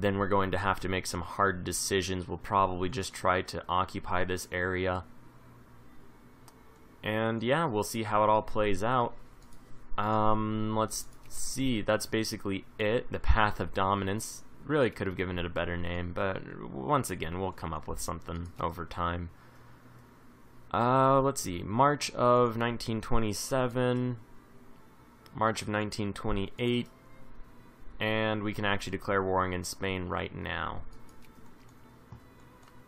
then we're going to have to make some hard decisions. We'll probably just try to occupy this area. And yeah, we'll see how it all plays out. Um, let's see, that's basically it. The Path of Dominance. Really could have given it a better name, but once again, we'll come up with something over time. Uh, let's see, March of 1927, March of 1928, and we can actually declare war against Spain right now.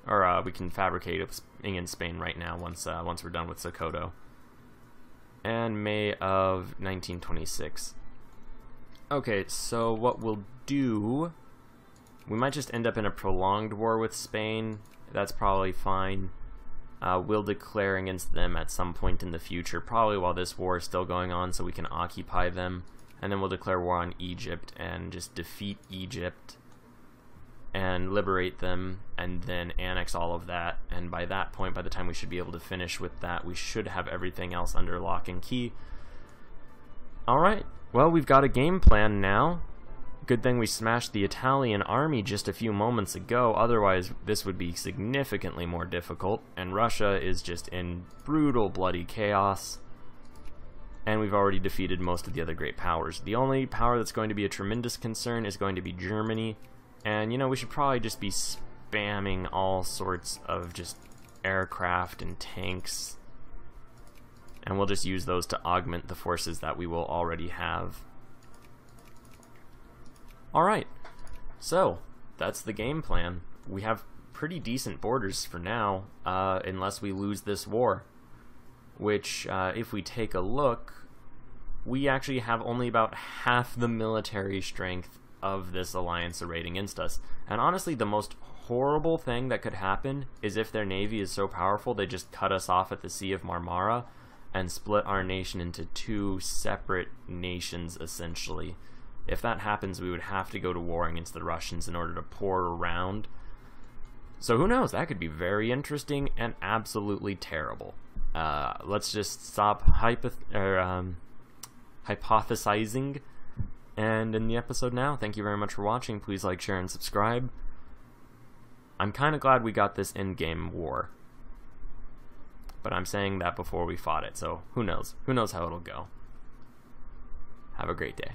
Or uh, we can fabricate it in Spain right now once uh, once we're done with Sokoto. And May of 1926. Okay, so what we'll do, we might just end up in a prolonged war with Spain. That's probably fine. Uh, we'll declare against them at some point in the future, probably while this war is still going on, so we can occupy them and then we'll declare war on Egypt and just defeat Egypt. and liberate them and then annex all of that. And by that point, by the time we should be able to finish with that, we should have everything else under lock and key. Alright, well, we've got a game plan now. Good thing we smashed the Italian army just a few moments ago, otherwise this would be significantly more difficult, and Russia is just in brutal bloody chaos. And we've already defeated most of the other great powers. The only power that's going to be a tremendous concern is going to be Germany, and, you know, we should probably just be spamming all sorts of just aircraft and tanks. And we'll just use those to augment the forces that we will already have. Alright, so that's the game plan. We have pretty decent borders for now, uh, unless we lose this war. Which, uh, if we take a look, we actually have only about half the military strength of this alliance arrayed against us. And honestly, the most horrible thing that could happen is if their navy is so powerful they just cut us off at the Sea of Marmara and split our nation into two separate nations, essentially. If that happens, we would have to go to war against the Russians in order to pour around. So who knows? That could be very interesting and absolutely terrible. Uh, let's just stop hypoth or, um, hypothesizing and in the episode now. Thank you very much for watching. Please like, share, and subscribe. I'm kind of glad we got this in-game war. But I'm saying that before we fought it, so who knows? Who knows how it'll go. Have a great day.